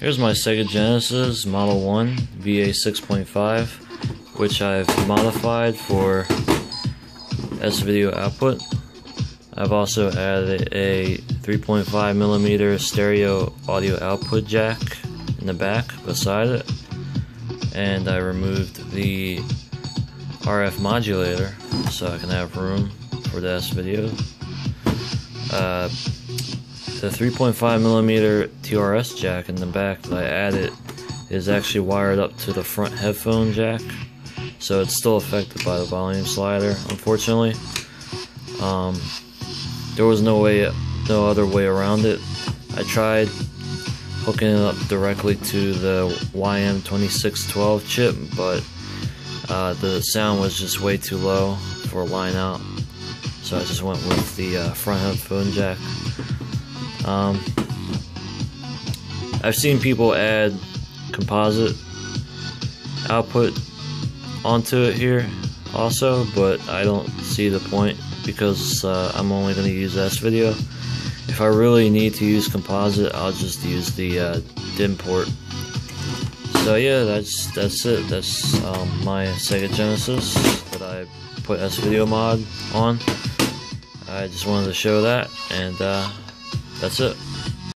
Here's my Sega Genesis Model 1 VA 6.5, which I've modified for S-video output. I've also added a 3.5 millimeter stereo audio output jack in the back beside it, and I removed the RF modulator so I can have room for the S-video. Uh, the 3.5 millimeter TRS jack in the back that I added is actually wired up to the front headphone jack, so it's still affected by the volume slider, unfortunately. Um, there was no way, no other way around it. I tried hooking it up directly to the YM2612 chip, but uh, the sound was just way too low for a line out, so I just went with the uh, front headphone jack. Um, I've seen people add composite output onto it here also, but I don't see the point because uh, I'm only going to use S video. If I really need to use composite, I'll just use the uh, DIN port. So yeah, that's that's it. That's um, my Sega Genesis that I put S video mod on. I just wanted to show that, and uh, that's it.